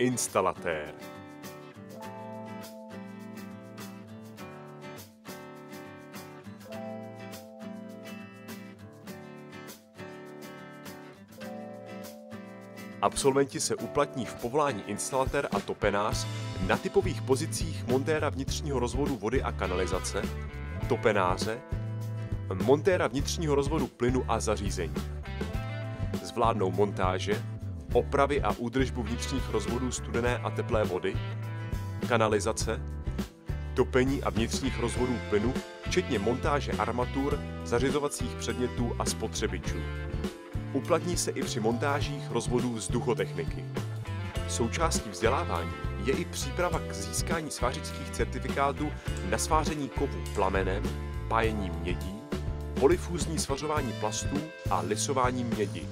Instalatér. Absolventi se uplatní v povolání instalatér a topenář na typových pozicích montéra vnitřního rozvodu vody a kanalizace, topenáře, montéra vnitřního rozvodu plynu a zařízení. Zvládnou montáže, opravy a údržbu vnitřních rozvodů studené a teplé vody, kanalizace, topení a vnitřních rozvodů plynu, včetně montáže armatur, zařizovacích předmětů a spotřebičů. Uplatní se i při montážích rozvodů vzduchotechniky. Součástí vzdělávání je i příprava k získání svářických certifikátů na sváření kovů plamenem, pájením mědí, polyfúzní svařování plastů a lisování mědi.